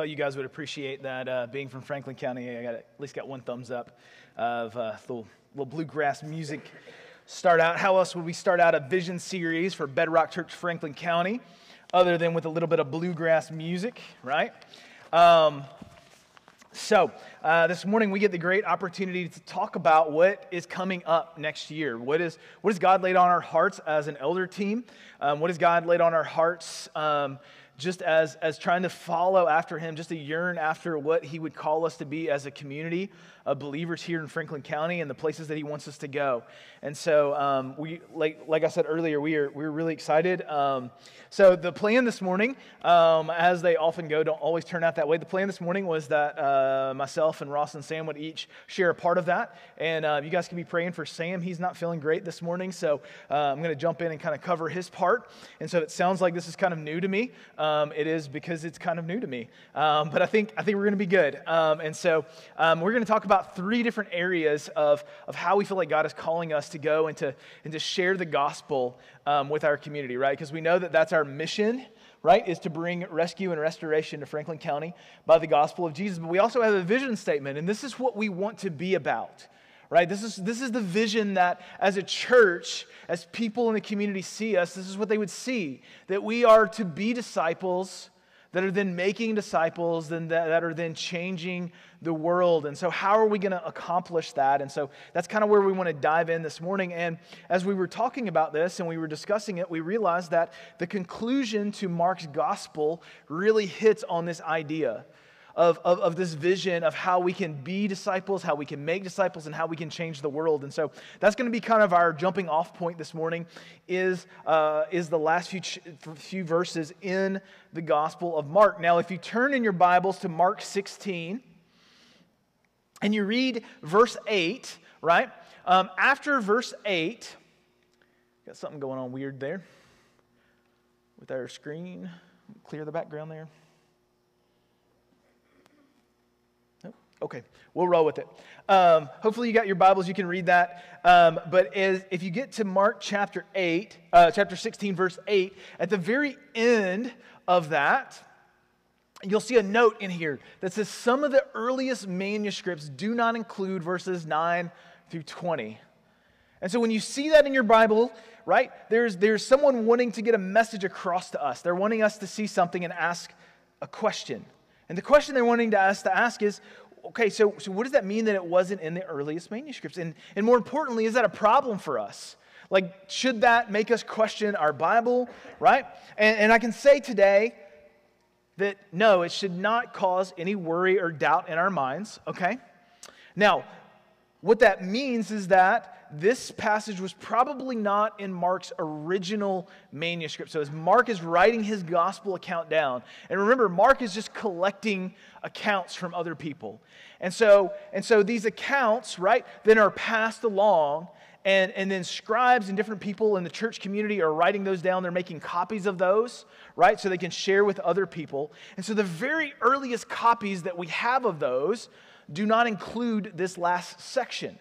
thought you guys would appreciate that. Uh, being from Franklin County, I got at least got one thumbs up of uh, the little bluegrass music. Start out. How else would we start out a vision series for Bedrock Church Franklin County, other than with a little bit of bluegrass music, right? Um, so, uh, this morning we get the great opportunity to talk about what is coming up next year. What is what has God laid on our hearts as an elder team? Um, what has God laid on our hearts? Um, just as, as trying to follow after him, just to yearn after what he would call us to be as a community of believers here in Franklin County and the places that he wants us to go. And so, um, we, like, like I said earlier, we are, we're really excited. Um, so, the plan this morning, um, as they often go, don't always turn out that way. The plan this morning was that uh, myself and Ross and Sam would each share a part of that. And uh, you guys can be praying for Sam. He's not feeling great this morning. So, uh, I'm going to jump in and kind of cover his part. And so, it sounds like this is kind of new to me. Um, it is because it's kind of new to me. Um, but I think, I think we're going to be good. Um, and so, um, we're going to talk about three different areas of, of how we feel like God is calling us to go and to, and to share the gospel um, with our community, right? Because we know that that's our mission, right? Is to bring rescue and restoration to Franklin County by the gospel of Jesus. But we also have a vision statement, and this is what we want to be about right? This is, this is the vision that as a church, as people in the community see us, this is what they would see that we are to be disciples that are then making disciples that, that are then changing the world. And so, how are we going to accomplish that? And so, that's kind of where we want to dive in this morning. And as we were talking about this and we were discussing it, we realized that the conclusion to Mark's gospel really hits on this idea of, of, of, this vision of how we can be disciples, how we can make disciples, and how we can change the world. And so that's going to be kind of our jumping off point this morning is, uh, is the last few, few verses in the Gospel of Mark. Now, if you turn in your Bibles to Mark 16 and you read verse 8, right? Um, after verse 8, got something going on weird there with our screen. Clear the background there. Okay, we'll roll with it. Um, hopefully, you got your Bibles, you can read that. Um, but as, if you get to Mark chapter 8, uh, chapter 16, verse 8, at the very end of that, you'll see a note in here that says some of the earliest manuscripts do not include verses 9 through 20. And so when you see that in your Bible, right, there's, there's someone wanting to get a message across to us. They're wanting us to see something and ask a question. And the question they're wanting to us to ask is, okay, so, so what does that mean that it wasn't in the earliest manuscripts? And, and more importantly, is that a problem for us? Like, should that make us question our Bible, right? And, and I can say today that no, it should not cause any worry or doubt in our minds, okay? Now, what that means is that this passage was probably not in Mark's original manuscript. So, as Mark is writing his gospel account down, and remember, Mark is just collecting accounts from other people. And so, and so these accounts, right, then are passed along, and, and then scribes and different people in the church community are writing those down. They're making copies of those, right, so they can share with other people. And so, the very earliest copies that we have of those do not include this last section.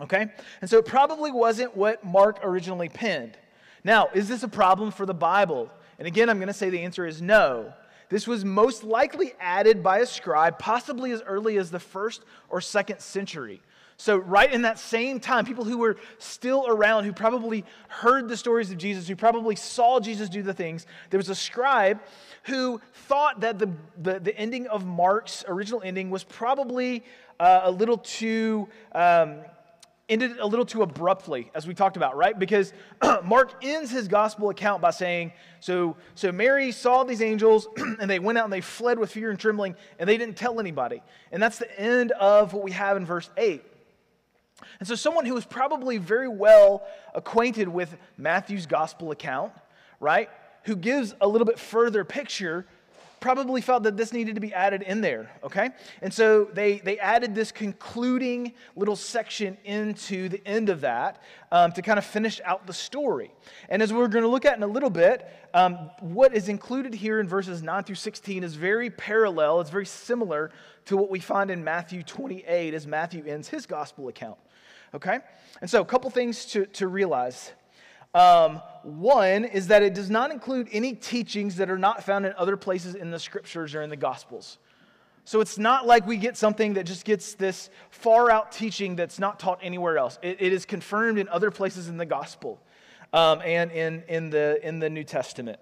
Okay? And so it probably wasn't what Mark originally penned. Now, is this a problem for the Bible? And again, I'm going to say the answer is no. This was most likely added by a scribe, possibly as early as the first or second century. So, right in that same time, people who were still around, who probably heard the stories of Jesus, who probably saw Jesus do the things, there was a scribe who thought that the, the, the ending of Mark's original ending was probably uh, a little too. Um, ended a little too abruptly, as we talked about, right? Because Mark ends his gospel account by saying, so, so Mary saw these angels, and they went out and they fled with fear and trembling, and they didn't tell anybody. And that's the end of what we have in verse 8. And so, someone who was probably very well acquainted with Matthew's gospel account, right, who gives a little bit further picture, probably felt that this needed to be added in there, okay? And so they, they added this concluding little section into the end of that um, to kind of finish out the story. And as we're going to look at in a little bit, um, what is included here in verses 9 through 16 is very parallel, it's very similar to what we find in Matthew 28 as Matthew ends his gospel account, okay? And so a couple things to, to realize. Um, one is that it does not include any teachings that are not found in other places in the scriptures or in the gospels. So it's not like we get something that just gets this far out teaching that's not taught anywhere else. it, it is confirmed in other places in the gospel um, and in, in, the, in the New Testament.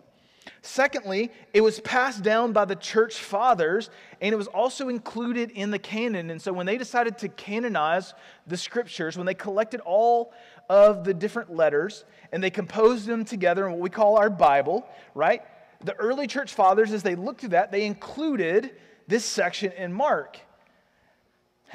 Secondly, it was passed down by the church fathers and it was also included in the canon. And so when they decided to canonize the scriptures, when they collected all of the different letters and they composed them together in what we call our Bible, right? The early church fathers, as they looked through that, they included this section in Mark.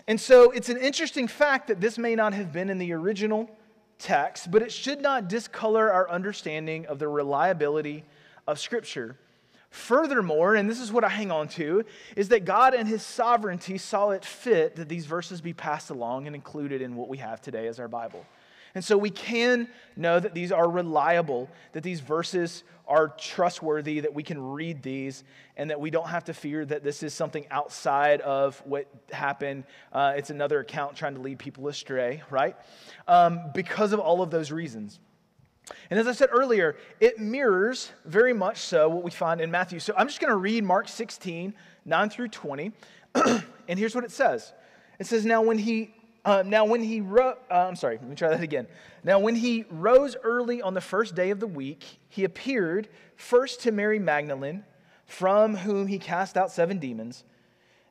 And so it's an interesting fact that this may not have been in the original text, but it should not discolor our understanding of the reliability of Scripture. Furthermore, and this is what I hang on to, is that God and His sovereignty saw it fit that these verses be passed along and included in what we have today as our Bible. And so we can know that these are reliable, that these verses are trustworthy, that we can read these, and that we don't have to fear that this is something outside of what happened. Uh, it's another account trying to lead people astray, right? Um, because of all of those reasons. And as I said earlier, it mirrors very much so what we find in Matthew. So I'm just going to read Mark 16, 9 through 20. and here's what it says It says, Now when he uh, now, when he ro- uh, I'm sorry, let me try that again. Now, when he rose early on the first day of the week, he appeared first to Mary Magdalene, from whom he cast out seven demons.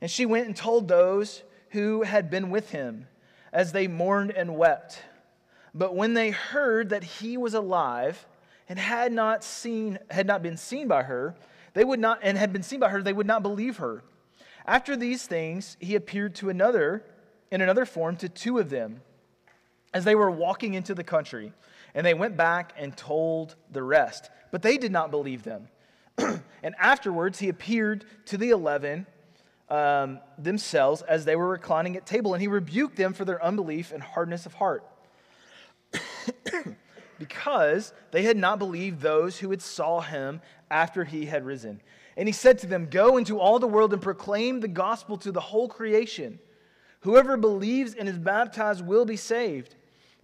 And she went and told those who had been with him as they mourned and wept. But when they heard that he was alive and had not seen had not been seen by her, they would not and had been seen by her, they would not believe her. After these things, he appeared to another in another form to two of them as they were walking into the country, and they went back and told the rest. But they did not believe them. and afterwards, he appeared to the eleven um, themselves as they were reclining at table, and he rebuked them for their unbelief and hardness of heart because they had not believed those who had saw him after he had risen. And he said to them, Go into all the world and proclaim the gospel to the whole creation. Whoever believes and is baptized will be saved,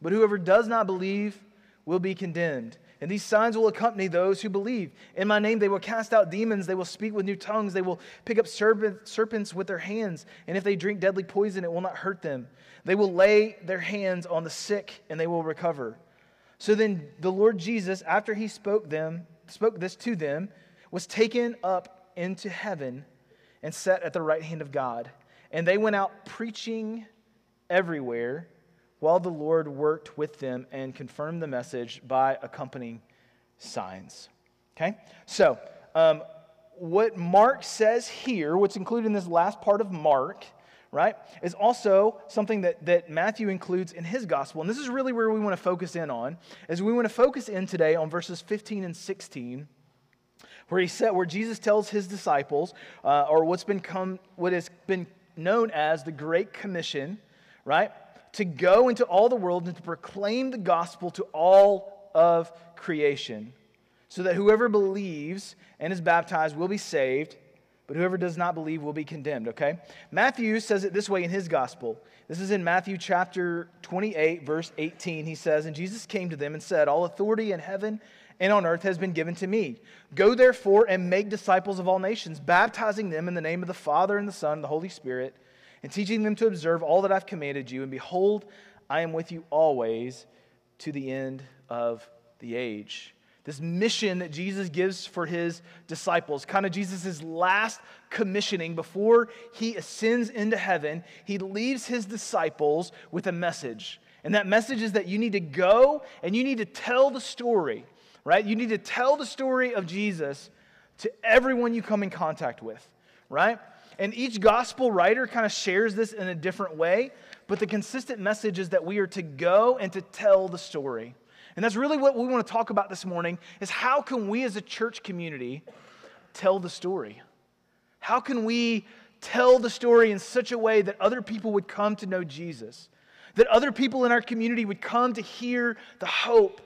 but whoever does not believe will be condemned. And these signs will accompany those who believe. In my name, they will cast out demons. They will speak with new tongues. They will pick up serpent, serpents with their hands. And if they drink deadly poison, it will not hurt them. They will lay their hands on the sick, and they will recover. So then the Lord Jesus, after he spoke them, spoke this to them, was taken up into heaven and set at the right hand of God. And they went out preaching everywhere while the Lord worked with them and confirmed the message by accompanying signs. Okay? So, um, what Mark says here, what's included in this last part of Mark, right, is also something that, that Matthew includes in his gospel. And this is really where we want to focus in on, is we want to focus in today on verses 15 and 16 where he said where jesus tells his disciples uh, or what's been come what has been known as the great commission right to go into all the world and to proclaim the gospel to all of creation, so that whoever believes and is baptized will be saved, but whoever does not believe will be condemned, okay? Matthew says it this way in his gospel. This is in Matthew chapter 28, verse 18. He says, And Jesus came to them and said, All authority in heaven and on earth has been given to me. Go therefore and make disciples of all nations, baptizing them in the name of the Father and the Son and the Holy Spirit and teaching them to observe all that I've commanded you. And behold, I am with you always to the end of the age. This mission that Jesus gives for his disciples, kind of Jesus' last commissioning before he ascends into heaven, he leaves his disciples with a message. And that message is that you need to go and you need to tell the story, right? You need to tell the story of Jesus to everyone you come in contact with, right? And each gospel writer kind of shares this in a different way, but the consistent message is that we are to go and to tell the story. And that's really what we want to talk about this morning is how can we as a church community tell the story? How can we tell the story in such a way that other people would come to know Jesus? That other people in our community would come to hear the hope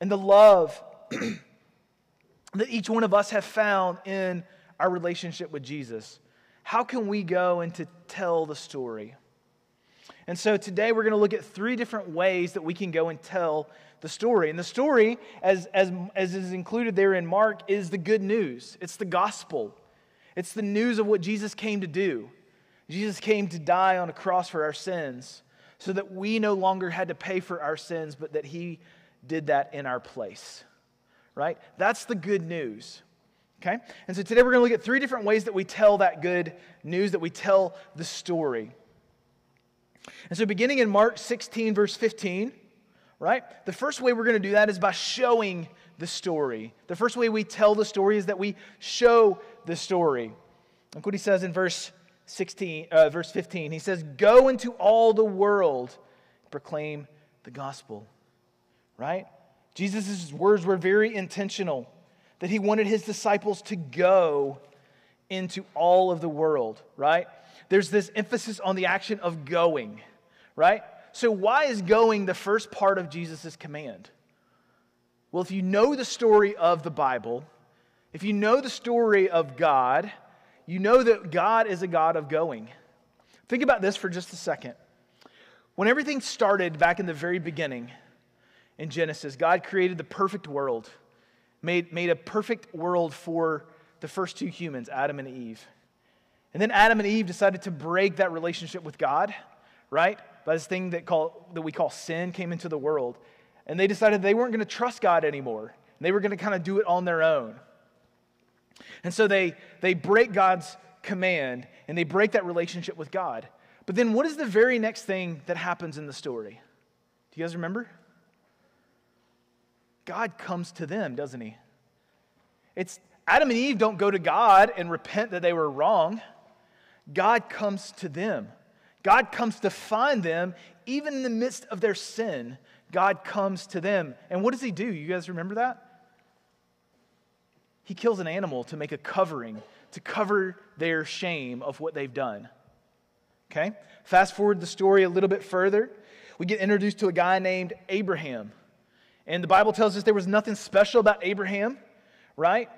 and the love that each one of us have found in our relationship with Jesus. How can we go and to tell the story? And so today we're going to look at three different ways that we can go and tell the story. And the story, as, as, as is included there in Mark, is the good news. It's the gospel. It's the news of what Jesus came to do. Jesus came to die on a cross for our sins so that we no longer had to pay for our sins, but that he did that in our place. Right? That's the good news. Okay? And so today we're going to look at three different ways that we tell that good news, that we tell the story. And so beginning in Mark 16, verse 15, right? The first way we're going to do that is by showing the story. The first way we tell the story is that we show the story. Look what he says in verse 16, uh, verse 15. He says, Go into all the world, proclaim the gospel. Right? Jesus' words were very intentional that he wanted his disciples to go into all of the world, right? There's this emphasis on the action of going, right? So, why is going the first part of Jesus' command? Well, if you know the story of the Bible, if you know the story of God, you know that God is a God of going. Think about this for just a second. When everything started back in the very beginning in Genesis, God created the perfect world made, made a perfect world for the first two humans, Adam and Eve. And then Adam and Eve decided to break that relationship with God, right? By this thing that, call, that we call sin came into the world. And they decided they weren't going to trust God anymore. They were going to kind of do it on their own. And so they, they break God's command and they break that relationship with God. But then what is the very next thing that happens in the story? Do you guys remember? God comes to them, doesn't he? It's Adam and Eve don't go to God and repent that they were wrong. God comes to them. God comes to find them even in the midst of their sin. God comes to them. And what does he do? You guys remember that? He kills an animal to make a covering, to cover their shame of what they've done. Okay? Fast forward the story a little bit further. We get introduced to a guy named Abraham. And the Bible tells us there was nothing special about Abraham, right?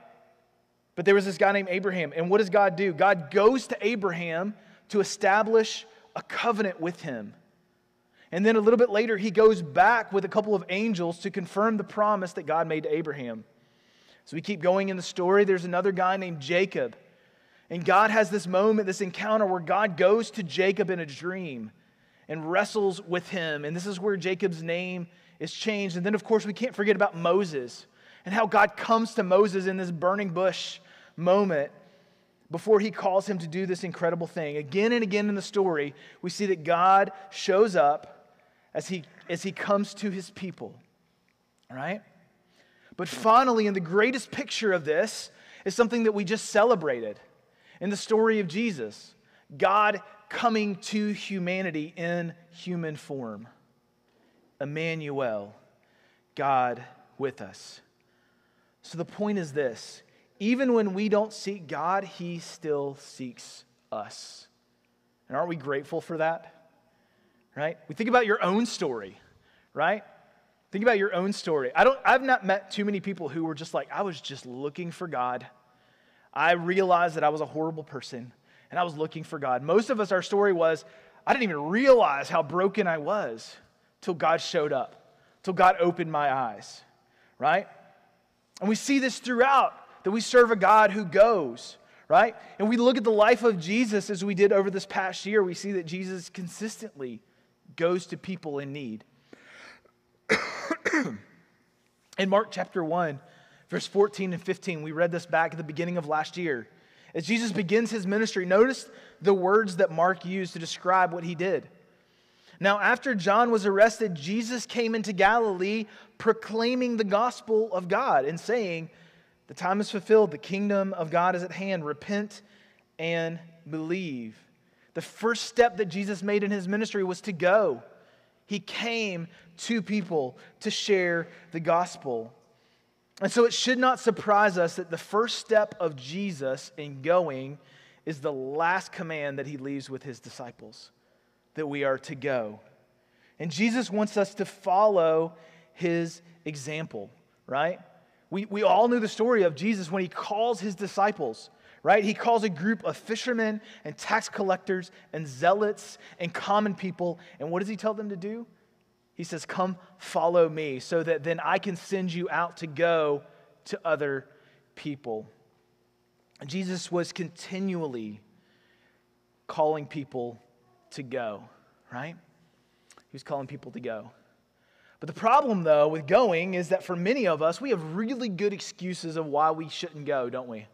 But there was this guy named Abraham. And what does God do? God goes to Abraham to establish a covenant with him. And then a little bit later, he goes back with a couple of angels to confirm the promise that God made to Abraham. So we keep going in the story. There's another guy named Jacob. And God has this moment, this encounter where God goes to Jacob in a dream and wrestles with him. And this is where Jacob's name is changed. And then, of course, we can't forget about Moses and how God comes to Moses in this burning bush moment before he calls him to do this incredible thing. Again and again in the story, we see that God shows up as he, as he comes to his people. right? But finally, in the greatest picture of this, is something that we just celebrated in the story of Jesus God coming to humanity in human form. Emmanuel, God with us. So the point is this even when we don't seek God, He still seeks us. And aren't we grateful for that? Right? We think about your own story, right? Think about your own story. I don't, I've not met too many people who were just like, I was just looking for God. I realized that I was a horrible person and I was looking for God. Most of us, our story was, I didn't even realize how broken I was till God showed up, till God opened my eyes, right? And we see this throughout that we serve a God who goes, right? And we look at the life of Jesus as we did over this past year, we see that Jesus consistently goes to people in need. in Mark chapter 1, verse 14 and 15, we read this back at the beginning of last year. As Jesus begins his ministry, notice the words that Mark used to describe what he did. Now, after John was arrested, Jesus came into Galilee proclaiming the gospel of God and saying, The time is fulfilled, the kingdom of God is at hand. Repent and believe. The first step that Jesus made in his ministry was to go. He came to people to share the gospel. And so it should not surprise us that the first step of Jesus in going is the last command that he leaves with his disciples that we are to go. And Jesus wants us to follow his example, right? We, we all knew the story of Jesus when he calls his disciples, right? He calls a group of fishermen and tax collectors and zealots and common people. And what does he tell them to do? He says, Come follow me, so that then I can send you out to go to other people. Jesus was continually calling people to go, right? He was calling people to go. But the problem, though, with going is that for many of us, we have really good excuses of why we shouldn't go, don't we?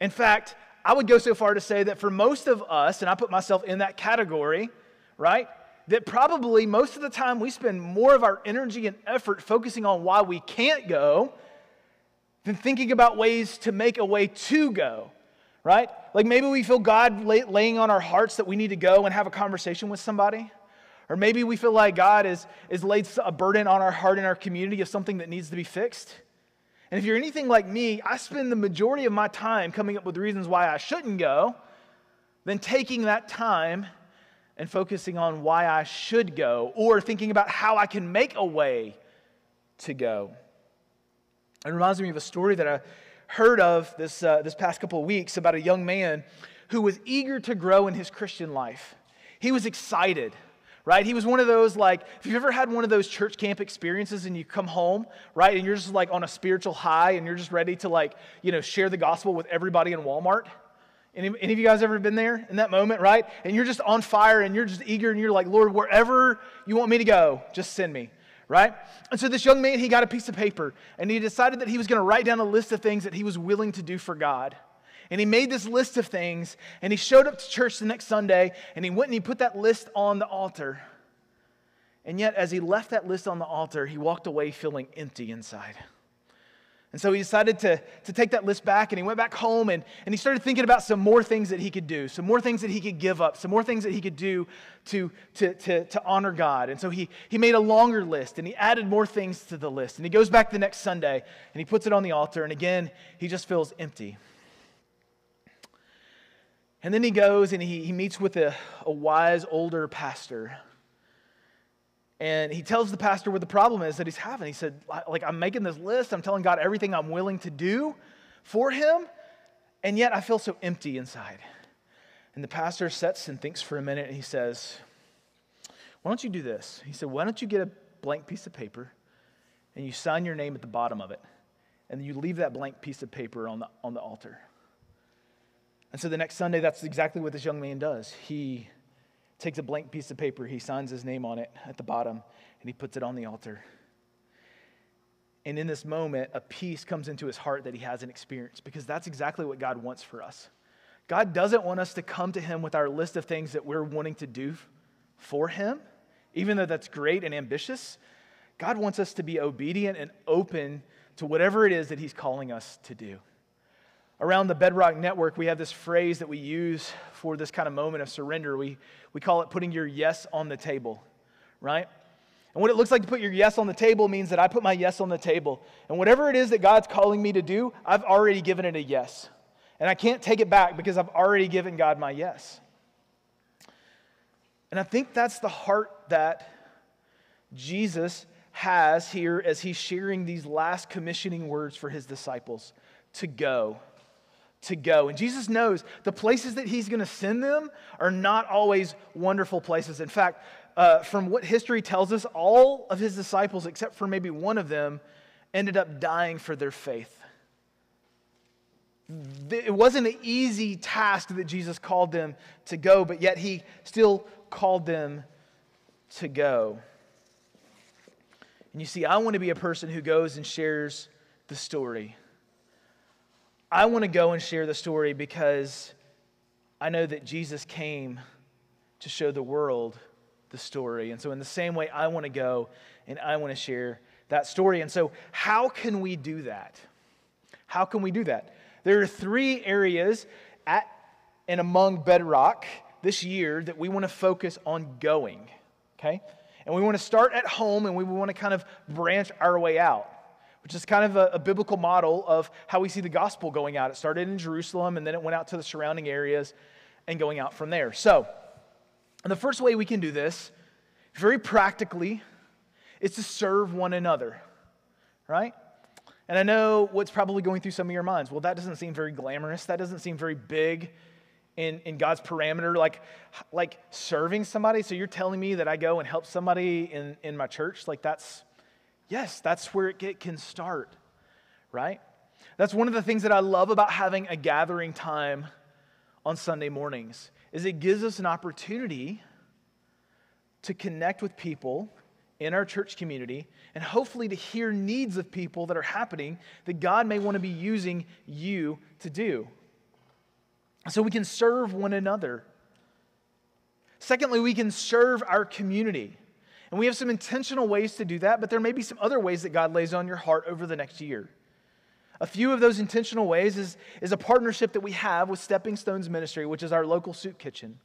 In fact, I would go so far to say that for most of us, and I put myself in that category, right? That probably most of the time we spend more of our energy and effort focusing on why we can't go than thinking about ways to make a way to go, right? Like maybe we feel God lay, laying on our hearts that we need to go and have a conversation with somebody. Or maybe we feel like God is, is laid a burden on our heart in our community of something that needs to be fixed. And if you're anything like me, I spend the majority of my time coming up with reasons why I shouldn't go, than taking that time and focusing on why I should go or thinking about how I can make a way to go. It reminds me of a story that I heard of this, uh, this past couple of weeks about a young man who was eager to grow in his Christian life. He was excited right? He was one of those, like, if you've ever had one of those church camp experiences and you come home, right, and you're just like on a spiritual high and you're just ready to, like, you know, share the gospel with everybody in Walmart. Any, any of you guys ever been there in that moment, right? And you're just on fire and you're just eager and you're like, Lord, wherever you want me to go, just send me, right? And so this young man, he got a piece of paper and he decided that he was going to write down a list of things that he was willing to do for God. And he made this list of things, and he showed up to church the next Sunday, and he went and he put that list on the altar. And yet, as he left that list on the altar, he walked away feeling empty inside. And so he decided to, to take that list back and he went back home and, and he started thinking about some more things that he could do, some more things that he could give up, some more things that he could do to, to, to, to honor God. And so he, he made a longer list and he added more things to the list. And he goes back the next Sunday and he puts it on the altar. And again, he just feels empty. And then he goes and he, he meets with a, a wise older pastor. And he tells the pastor what the problem is that he's having. He said, like, I'm making this list. I'm telling God everything I'm willing to do for him. And yet I feel so empty inside. And the pastor sits and thinks for a minute and he says, Why don't you do this? He said, Why don't you get a blank piece of paper and you sign your name at the bottom of it? And then you leave that blank piece of paper on the, on the altar. And so the next Sunday, that's exactly what this young man does. He takes a blank piece of paper, he signs his name on it at the bottom, and he puts it on the altar. And in this moment, a peace comes into his heart that he hasn't experienced because that's exactly what God wants for us. God doesn't want us to come to him with our list of things that we're wanting to do for him, even though that's great and ambitious. God wants us to be obedient and open to whatever it is that he's calling us to do. Around the Bedrock Network, we have this phrase that we use for this kind of moment of surrender. We, we call it putting your yes on the table, right? And what it looks like to put your yes on the table means that I put my yes on the table. And whatever it is that God's calling me to do, I've already given it a yes. And I can't take it back because I've already given God my yes. And I think that's the heart that Jesus has here as he's sharing these last commissioning words for his disciples to go to go. And Jesus knows the places that he's going to send them are not always wonderful places. In fact, uh, from what history tells us, all of his disciples, except for maybe one of them, ended up dying for their faith. It wasn't an easy task that Jesus called them to go, but yet he still called them to go. And you see, I want to be a person who goes and shares the story. I want to go and share the story because I know that Jesus came to show the world the story. And so, in the same way, I want to go and I want to share that story. And so, how can we do that? How can we do that? There are three areas at and among Bedrock this year that we want to focus on going, okay? And we want to start at home and we want to kind of branch our way out which is kind of a, a, biblical model of how we see the gospel going out. It started in Jerusalem and then it went out to the surrounding areas and going out from there. So, the first way we can do this, very practically, is to serve one another, right? And I know what's probably going through some of your minds. Well, that doesn't seem very glamorous. That doesn't seem very big in, in God's parameter, like, like serving somebody. So you're telling me that I go and help somebody in, in my church? Like, that's, yes, that's where it can start, right? That's one of the things that I love about having a gathering time on Sunday mornings is it gives us an opportunity to connect with people in our church community and hopefully to hear needs of people that are happening that God may want to be using you to do. So we can serve one another. Secondly, we can serve our community. And we have some intentional ways to do that, but there may be some other ways that God lays on your heart over the next year. A few of those intentional ways is, is a partnership that we have with Stepping Stones Ministry, which is our local soup kitchen.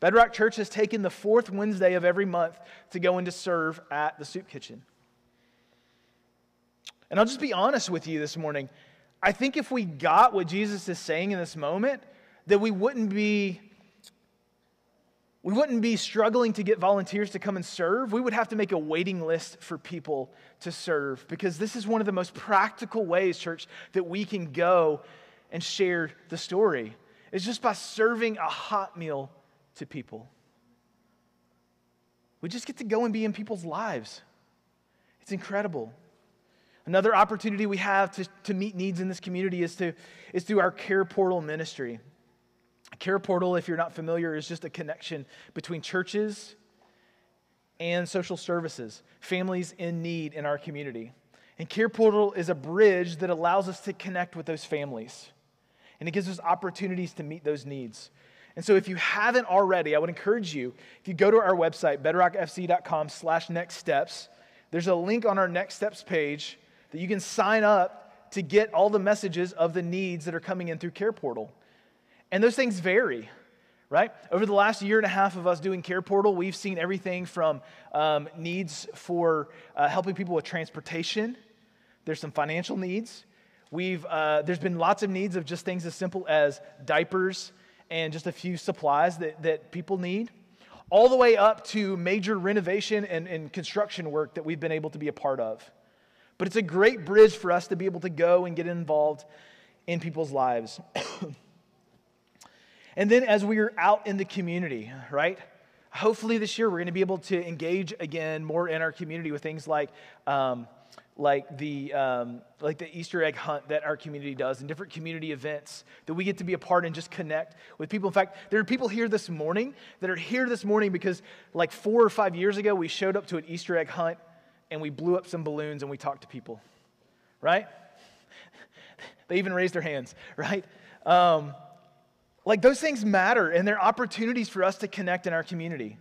Bedrock Church has taken the fourth Wednesday of every month to go and to serve at the soup kitchen. And I'll just be honest with you this morning. I think if we got what Jesus is saying in this moment, that we wouldn't be we wouldn't be struggling to get volunteers to come and serve. We would have to make a waiting list for people to serve because this is one of the most practical ways, church, that we can go and share the story. It's just by serving a hot meal to people. We just get to go and be in people's lives. It's incredible. Another opportunity we have to, to meet needs in this community is, to, is through our Care Portal ministry. Care Portal, if you're not familiar, is just a connection between churches and social services, families in need in our community. And Care Portal is a bridge that allows us to connect with those families. And it gives us opportunities to meet those needs. And so if you haven't already, I would encourage you, if you go to our website, bedrockfc.com slash next steps, there's a link on our next steps page that you can sign up to get all the messages of the needs that are coming in through Care Portal. And those things vary, right? Over the last year and a half of us doing Care Portal, we've seen everything from um, needs for uh, helping people with transportation, there's some financial needs. We've, uh, there's been lots of needs of just things as simple as diapers and just a few supplies that, that people need, all the way up to major renovation and, and construction work that we've been able to be a part of. But it's a great bridge for us to be able to go and get involved in people's lives. and then as we are out in the community, right? Hopefully this year we're going to be able to engage again more in our community with things like um, like the, um, like the Easter egg hunt that our community does and different community events that we get to be a part and just connect with people. In fact, there are people here this morning that are here this morning because like four or five years ago, we showed up to an Easter egg hunt and we blew up some balloons and we talked to people, right? they even raised their hands, right? Um, like those things matter and they're opportunities for us to connect in our community.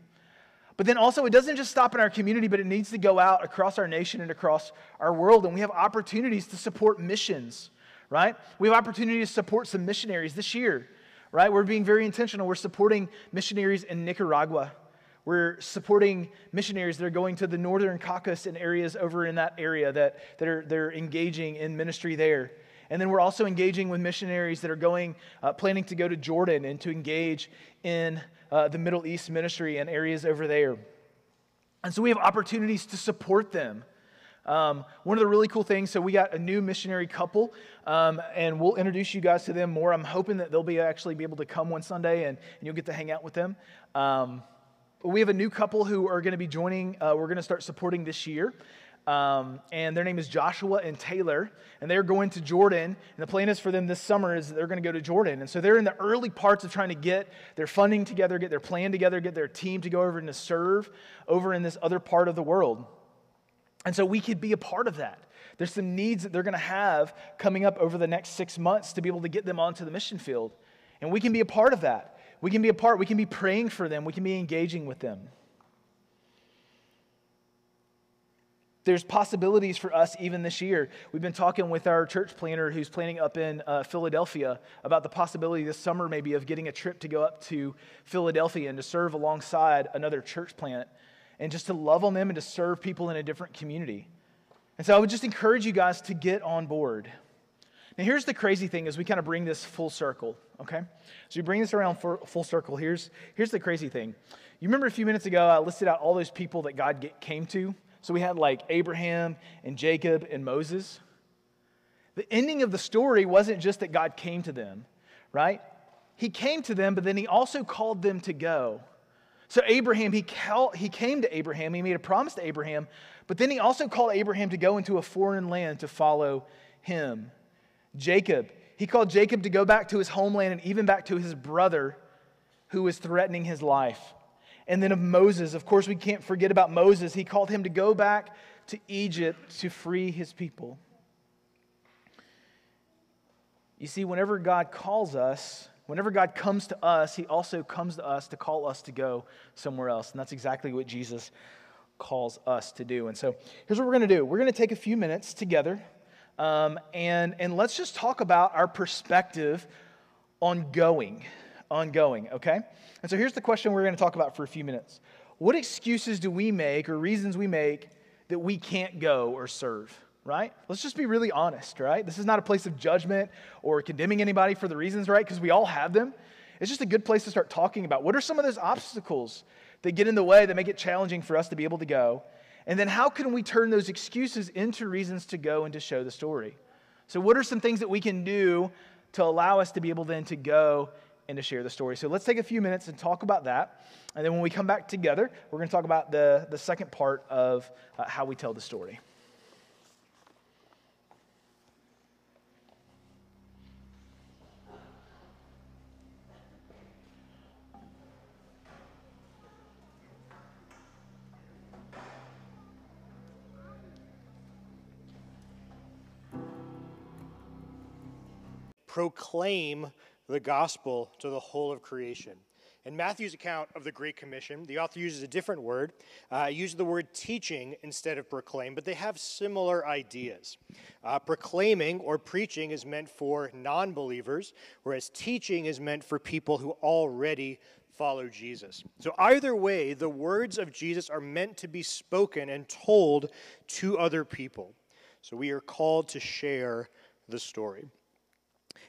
But then also, it doesn't just stop in our community, but it needs to go out across our nation and across our world. And we have opportunities to support missions, right? We have opportunities to support some missionaries this year, right? We're being very intentional. We're supporting missionaries in Nicaragua. We're supporting missionaries that are going to the northern Caucasus and areas over in that area that, that are they're engaging in ministry there. And then we're also engaging with missionaries that are going, uh, planning to go to Jordan and to engage in uh, the Middle East ministry and areas over there. And so we have opportunities to support them. Um, one of the really cool things, so we got a new missionary couple, um, and we'll introduce you guys to them more. I'm hoping that they'll be actually be able to come one Sunday and, and you'll get to hang out with them. Um, we have a new couple who are going to be joining, uh, we're going to start supporting this year. Um, and their name is Joshua and Taylor, and they're going to Jordan. And the plan is for them this summer is they're going to go to Jordan. And so they're in the early parts of trying to get their funding together, get their plan together, get their team to go over and to serve over in this other part of the world. And so we could be a part of that. There's some needs that they're going to have coming up over the next six months to be able to get them onto the mission field. And we can be a part of that. We can be a part, we can be praying for them, we can be engaging with them. There's possibilities for us even this year. We've been talking with our church planter who's planning up in uh, Philadelphia about the possibility this summer maybe of getting a trip to go up to Philadelphia and to serve alongside another church plant and just to love on them and to serve people in a different community. And so I would just encourage you guys to get on board. Now, here's the crazy thing as we kind of bring this full circle, okay? So we bring this around full circle. Here's, here's the crazy thing. You remember a few minutes ago, I listed out all those people that God get, came to so we had like Abraham and Jacob and Moses. The ending of the story wasn't just that God came to them, right? He came to them, but then he also called them to go. So, Abraham, he, called, he came to Abraham, he made a promise to Abraham, but then he also called Abraham to go into a foreign land to follow him. Jacob, he called Jacob to go back to his homeland and even back to his brother who was threatening his life. And then of Moses, of course, we can't forget about Moses. He called him to go back to Egypt to free his people. You see, whenever God calls us, whenever God comes to us, he also comes to us to call us to go somewhere else. And that's exactly what Jesus calls us to do. And so here's what we're going to do we're going to take a few minutes together um, and, and let's just talk about our perspective on going. On going, okay? And so here's the question we're going to talk about for a few minutes What excuses do we make or reasons we make that we can't go or serve? right? Let's just be really honest, right? This is not a place of judgment or condemning anybody for the reasons, right? Because we all have them. It's just a good place to start talking about what are some of those obstacles that get in the way that make it challenging for us to be able to go? And then how can we turn those excuses into reasons to go and to show the story? So, what are some things that we can do to allow us to be able then to go and to share the story? So, let's take a few minutes and talk about that. And then when we come back together, we're going to talk about the, the second part of uh, how we tell the story. proclaim the gospel to the whole of creation. In Matthew's account of the Great Commission, the author uses a different word, uh, uses the word teaching instead of proclaim, but they have similar ideas. Uh, proclaiming or preaching is meant for non believers, whereas teaching is meant for people who already follow Jesus. So, either way, the words of Jesus are meant to be spoken and told to other people. So, we are called to share the story.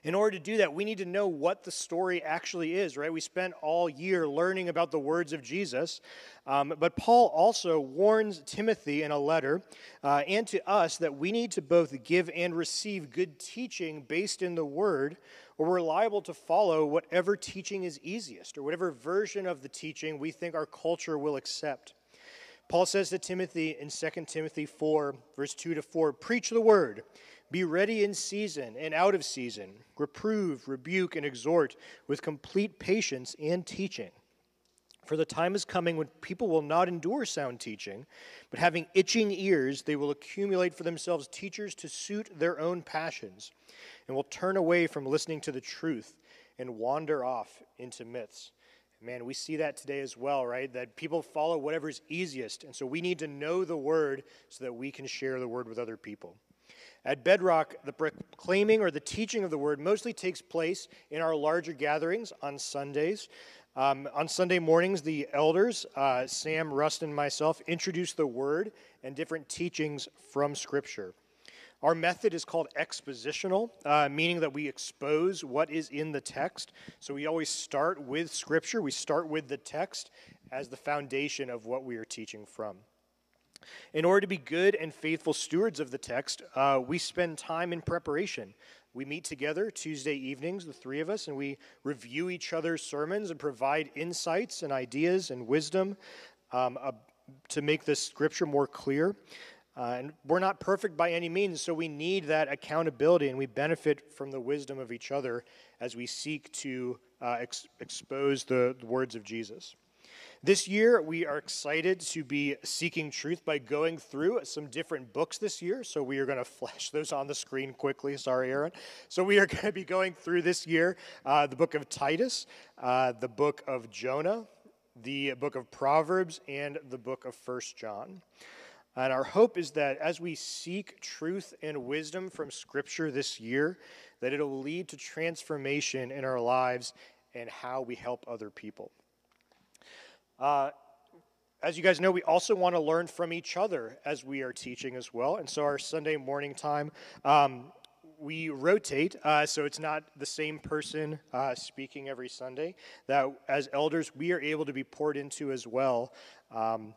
In order to do that, we need to know what the story actually is, right? We spent all year learning about the words of Jesus. Um, but Paul also warns Timothy in a letter uh, and to us that we need to both give and receive good teaching based in the word, or we're liable to follow whatever teaching is easiest, or whatever version of the teaching we think our culture will accept. Paul says to Timothy in 2 Timothy 4, verse 2 to 4, Preach the word. Be ready in season and out of season. Reprove, rebuke, and exhort with complete patience and teaching. For the time is coming when people will not endure sound teaching, but having itching ears, they will accumulate for themselves teachers to suit their own passions, and will turn away from listening to the truth and wander off into myths. Man, we see that today as well, right? That people follow whatever's easiest. And so we need to know the word so that we can share the word with other people. At Bedrock, the proclaiming or the teaching of the word mostly takes place in our larger gatherings on Sundays. Um, on Sunday mornings, the elders, uh, Sam, Rust, and myself, introduce the word and different teachings from Scripture. Our method is called expositional, uh, meaning that we expose what is in the text. So we always start with Scripture, we start with the text as the foundation of what we are teaching from. In order to be good and faithful stewards of the text, uh, we spend time in preparation. We meet together Tuesday evenings, the three of us, and we review each other's sermons and provide insights and ideas and wisdom um, uh, to make the scripture more clear. Uh, and we're not perfect by any means, so we need that accountability, and we benefit from the wisdom of each other as we seek to uh, ex- expose the, the words of Jesus. This year, we are excited to be seeking truth by going through some different books this year. So, we are going to flash those on the screen quickly. Sorry, Aaron. So, we are going to be going through this year uh, the book of Titus, uh, the book of Jonah, the book of Proverbs, and the book of First John. And our hope is that as we seek truth and wisdom from Scripture this year, that it'll lead to transformation in our lives and how we help other people. Uh, as you guys know, we also want to learn from each other as we are teaching as well. And so our Sunday morning time, um, we rotate, uh, so it's not the same person uh, speaking every Sunday. That as elders, we are able to be poured into as well. Um,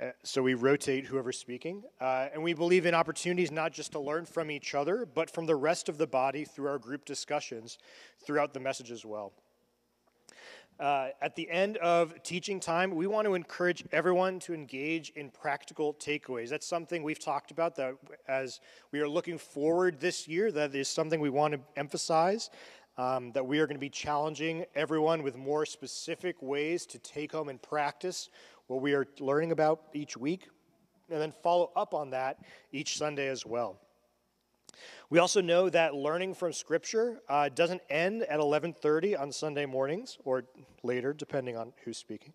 Uh, so we rotate whoever's speaking. Uh, and we believe in opportunities not just to learn from each other, but from the rest of the body through our group discussions throughout the message as well. Uh, at the end of teaching time, we want to encourage everyone to engage in practical takeaways. That's something we've talked about that as we are looking forward this year, that is something we want to emphasize. Um, that we are going to be challenging everyone with more specific ways to take home and practice what we are learning about each week, and then follow up on that each Sunday as well. We also know that learning from Scripture uh, doesn't end at 11:30 on Sunday mornings, or later, depending on who's speaking.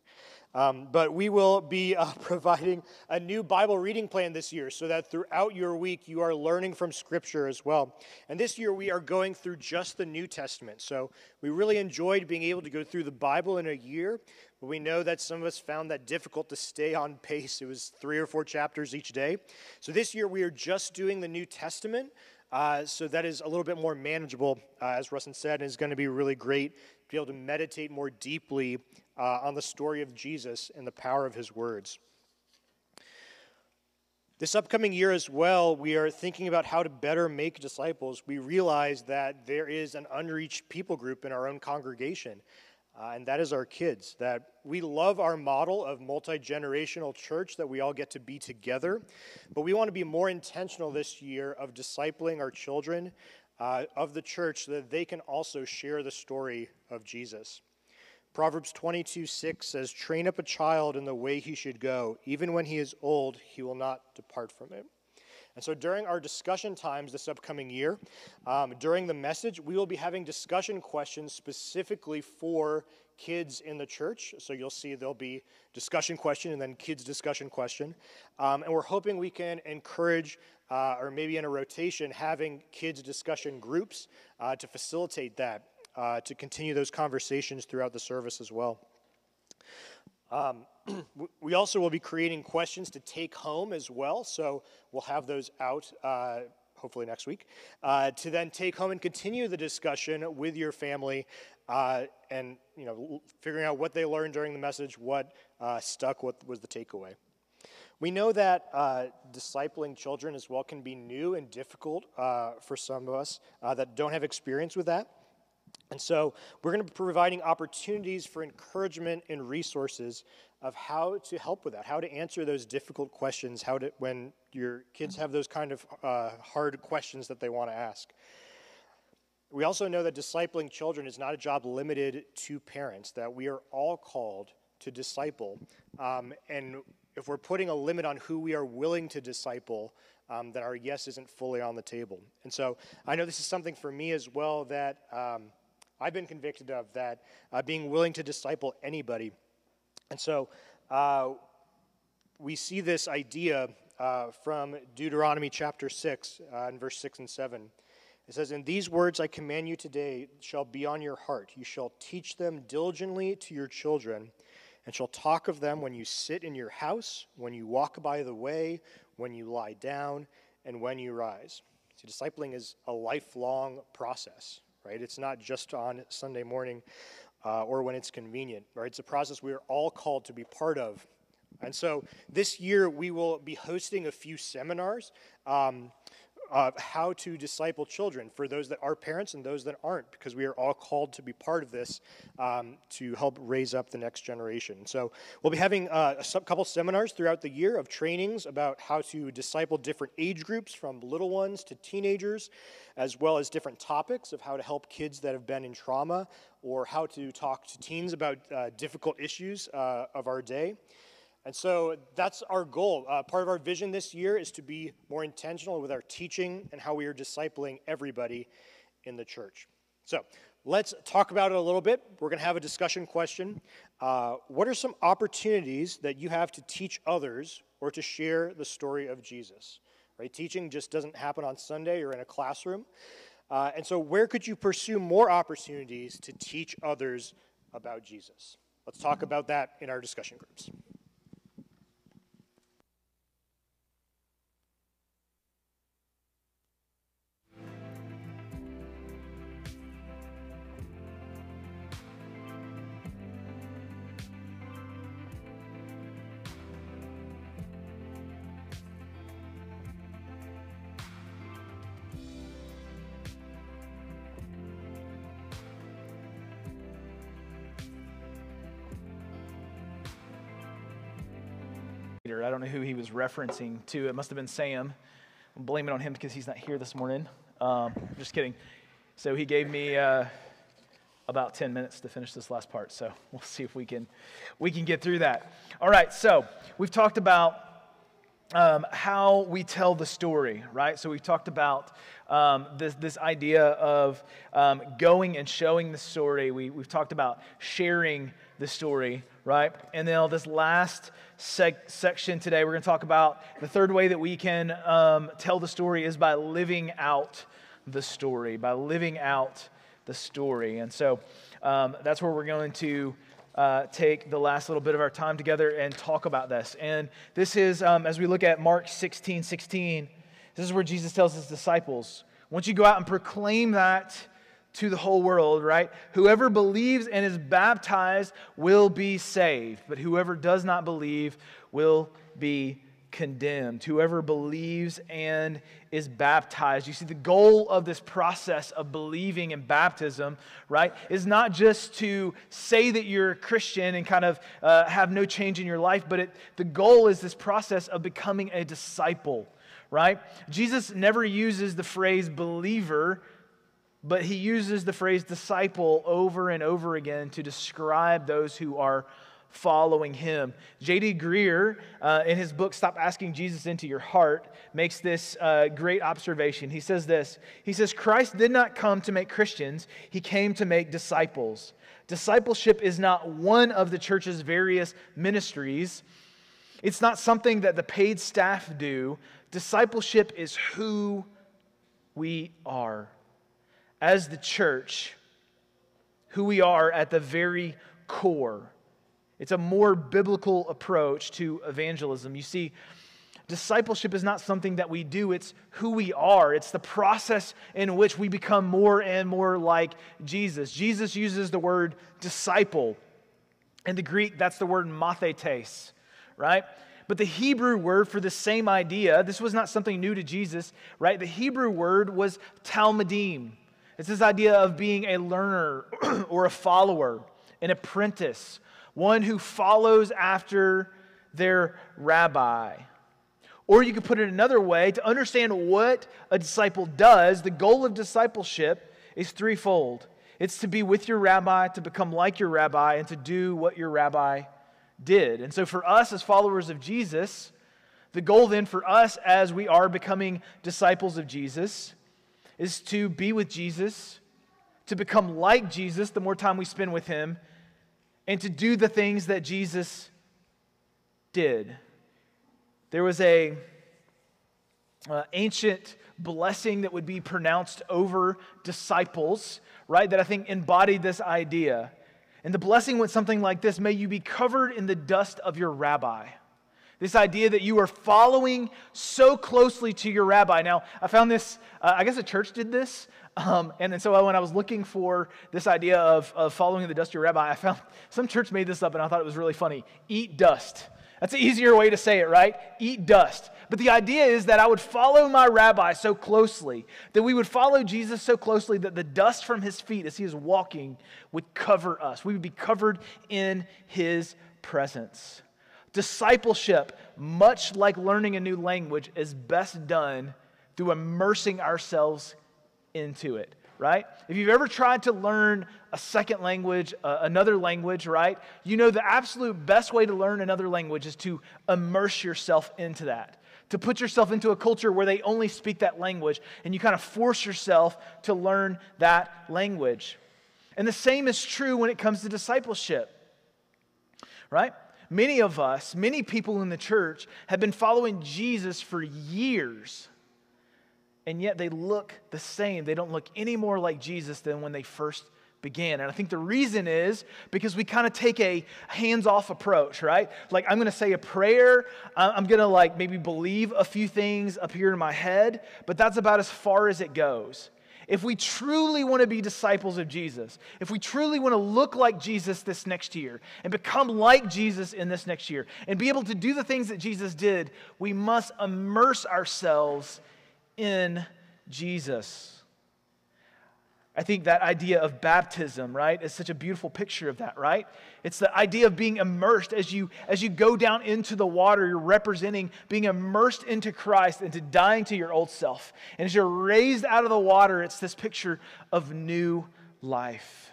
Um, but we will be uh, providing a new Bible reading plan this year so that throughout your week you are learning from Scripture as well. And this year we are going through just the New Testament. So we really enjoyed being able to go through the Bible in a year, but we know that some of us found that difficult to stay on pace. It was three or four chapters each day. So this year we are just doing the New Testament. Uh, so that is a little bit more manageable, uh, as Rustin said, and is going to be really great to be able to meditate more deeply uh, on the story of Jesus and the power of his words. This upcoming year as well, we are thinking about how to better make disciples. We realize that there is an unreached people group in our own congregation uh, and that is our kids. That we love our model of multi generational church, that we all get to be together, but we want to be more intentional this year of discipling our children uh, of the church so that they can also share the story of Jesus. Proverbs 22 6 says, Train up a child in the way he should go. Even when he is old, he will not depart from it. And so during our discussion times this upcoming year, um, during the message, we will be having discussion questions specifically for kids in the church. So you'll see there'll be discussion question and then kids discussion question. Um, and we're hoping we can encourage, uh, or maybe in a rotation, having kids discussion groups uh, to facilitate that, uh, to continue those conversations throughout the service as well. Um, we also will be creating questions to take home as well, so we'll have those out uh, hopefully next week uh, to then take home and continue the discussion with your family uh, and you know figuring out what they learned during the message, what uh, stuck, what was the takeaway. We know that uh, discipling children as well can be new and difficult uh, for some of us that don't have experience with that. And so we're going to be providing opportunities for encouragement and resources of how to help with that, how to answer those difficult questions, how to when your kids have those kind of uh, hard questions that they want to ask. We also know that discipling children is not a job limited to parents, that we are all called to disciple. Um, and if we're putting a limit on who we are willing to disciple, um, that our yes isn't fully on the table. And so I know this is something for me as well that. Um, I've been convicted of that, uh, being willing to disciple anybody. And so uh, we see this idea uh, from Deuteronomy chapter 6, uh, in verse 6 and 7. It says, And these words I command you today shall be on your heart. You shall teach them diligently to your children, and shall talk of them when you sit in your house, when you walk by the way, when you lie down, and when you rise. See, discipling is a lifelong process right? It's not just on Sunday morning uh, or when it's convenient, right? It's a process we are all called to be part of. And so this year we will be hosting a few seminars. Um, uh, how to disciple children for those that are parents and those that aren't, because we are all called to be part of this um, to help raise up the next generation. So we'll be having uh, a couple seminars throughout the year of trainings about how to disciple different age groups from little ones to teenagers, as well as different topics of how to help kids that have been in trauma or how to talk to teens about uh, difficult issues uh, of our day. And so that's our goal. Uh, part of our vision this year is to be more intentional with our teaching and how we are discipling everybody in the church. So let's talk about it a little bit. We're going to have a discussion question. Uh, what are some opportunities that you have to teach others or to share the story of Jesus? Right? Teaching just doesn't happen on Sunday or in a classroom. Uh, and so, where could you pursue more opportunities to teach others about Jesus? Let's talk about that in our discussion groups. I don't know who he was referencing to. It must have been Sam. I'm blaming on him because he's not here this morning. Um, just kidding. So he gave me uh, about 10 minutes to finish this last part. So we'll see if we can we can get through that. All right. So we've talked about um, how we tell the story, right? So we've talked about um, this, this idea of um, going and showing the story. We, we've talked about sharing the story, right? And then this last sec- section today, we're going to talk about the third way that we can um, tell the story is by living out the story, by living out the story. And so um, that's where we're going to uh, take the last little bit of our time together and talk about this. And this is, um, as we look at Mark 16 16, this is where Jesus tells his disciples, once you go out and proclaim that to the whole world, right? Whoever believes and is baptized will be saved, but whoever does not believe will be condemned. Whoever believes and is baptized. You see, the goal of this process of believing in baptism, right, is not just to say that you're a Christian and kind of uh, have no change in your life, but it, the goal is this process of becoming a disciple, right? Jesus never uses the phrase believer. But he uses the phrase disciple over and over again to describe those who are following him. J.D. Greear, uh, in his book, Stop Asking Jesus Into Your Heart, makes this uh, great observation. He says this He says, Christ did not come to make Christians, he came to make disciples. Discipleship is not one of the church's various ministries. It's not something that the paid staff do. Discipleship is who we are. As the church, who we are at the very core. It's a more biblical approach to evangelism. You see, discipleship is not something that we do, it's who we are. It's the process in which we become more and more like Jesus. Jesus uses the word disciple. In the Greek, that's the word mathetes, right? But the Hebrew word for the same idea, this was not something new to Jesus, right? The Hebrew word was talmidim. It's this idea of being a learner or a follower, an apprentice, one who follows after their rabbi. Or you could put it another way to understand what a disciple does, the goal of discipleship is threefold it's to be with your rabbi, to become like your rabbi, and to do what your rabbi did. And so, for us as followers of Jesus, the goal then for us as we are becoming disciples of Jesus is to be with Jesus, to become like Jesus the more time we spend with him, and to do the things that Jesus did. There was a uh, ancient blessing that would be pronounced over disciples, right? That I think embodied this idea. And the blessing went something like this May you be covered in the dust of your rabbi. This idea that you are following so closely to your rabbi. Now, I found this, uh, I guess a church did this. Um, and so when I was looking for this idea of, of following the dusty rabbi, I found some church made this up and I thought it was really funny. Eat dust. That's an easier way to say it, right? Eat dust. But the idea is that I would follow my rabbi so closely, that we would follow Jesus so closely that the dust from his feet as he is walking would cover us. We would be covered in his presence. Discipleship, much like learning a new language, is best done through immersing ourselves into it, right? If you've ever tried to learn a second language, uh, another language, right? You know the absolute best way to learn another language is to immerse yourself into that. To put yourself into a culture where they only speak that language and you kind of force yourself to learn that language. And the same is true when it comes to discipleship, right? Many of us, many people in the church, have been following Jesus for years and yet they look the same. They don't look any more like Jesus than when they first began. And I think the reason is because we kind of take a hands off approach, right? Like, I'm going to say a prayer. I'm going to, like, maybe believe a few things up here in my head, but that's about as far as it goes. If we truly want to be disciples of Jesus, if we truly want to look like Jesus this next year and become like Jesus in this next year and be able to do the things that Jesus did, we must immerse ourselves in Jesus. I think that idea of baptism, right, is such a beautiful picture of that, right? It's the idea of being immersed as you as you go down into the water, you're representing being immersed into Christ, into dying to your old self. And as you're raised out of the water, it's this picture of new life.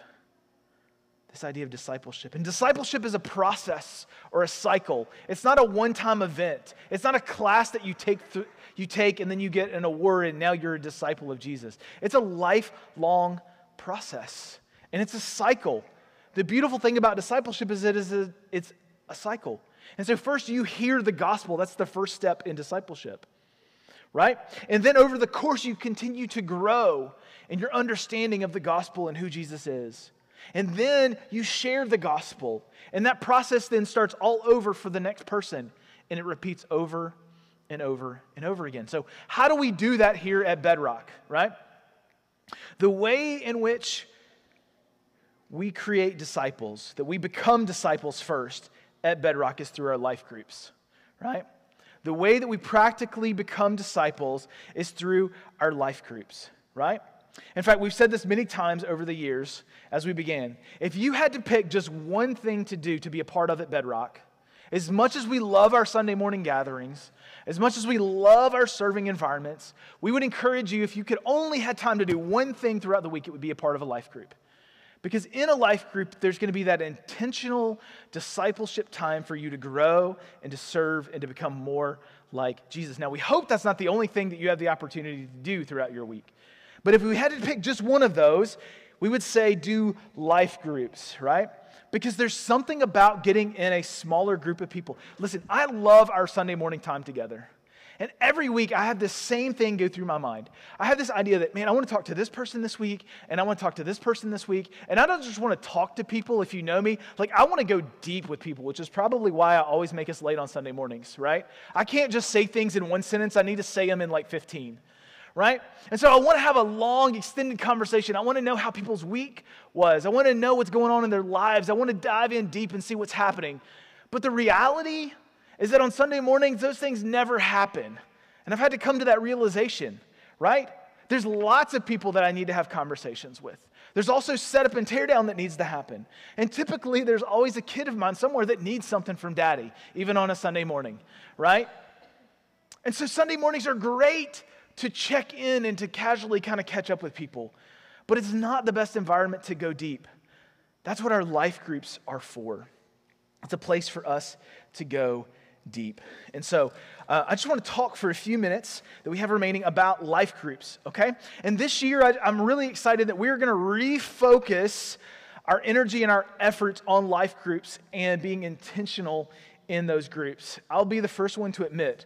This idea of discipleship. And discipleship is a process or a cycle. It's not a one-time event. It's not a class that you take through you take and then you get an award and now you're a disciple of Jesus. It's a lifelong process and it's a cycle. The beautiful thing about discipleship is it is a, it's a cycle. And so first you hear the gospel. That's the first step in discipleship. Right? And then over the course you continue to grow in your understanding of the gospel and who Jesus is. And then you share the gospel. And that process then starts all over for the next person. And it repeats over and over and over again. So, how do we do that here at Bedrock, right? The way in which we create disciples, that we become disciples first at Bedrock is through our life groups, right? The way that we practically become disciples is through our life groups, right? In fact, we've said this many times over the years as we began. If you had to pick just one thing to do to be a part of at Bedrock, as much as we love our Sunday morning gatherings, as much as we love our serving environments, we would encourage you if you could only had time to do one thing throughout the week, it would be a part of a life group. Because in a life group, there's going to be that intentional discipleship time for you to grow and to serve and to become more like Jesus. Now, we hope that's not the only thing that you have the opportunity to do throughout your week. But if we had to pick just one of those, we would say do life groups, right? Because there's something about getting in a smaller group of people. Listen, I love our Sunday morning time together. And every week I have this same thing go through my mind. I have this idea that, man, I want to talk to this person this week, and I want to talk to this person this week. And I don't just want to talk to people if you know me. Like, I want to go deep with people, which is probably why I always make us late on Sunday mornings, right? I can't just say things in one sentence, I need to say them in like 15 right? And so I want to have a long, extended conversation. I want to know how people's week was. I want to know what's going on in their lives. I want to dive in deep and see what's happening. But the reality is that on Sunday mornings, those things never happen. And I've had to come to that realization, right? There's lots of people that I need to have conversations with. There's also setup and teardown that needs to happen. And typically, there's always a kid of mine somewhere that needs something from daddy, even on a Sunday morning, right? And so Sunday mornings are great to check in and to casually kind of catch up with people. But it's not the best environment to go deep. That's what our life groups are for. It's a place for us to go deep. And so uh, I just want to talk for a few minutes that we have remaining about life groups, okay? And this year, I, I'm really excited that we're going to refocus our energy and our efforts on life groups and being intentional in those groups. I'll be the first one to admit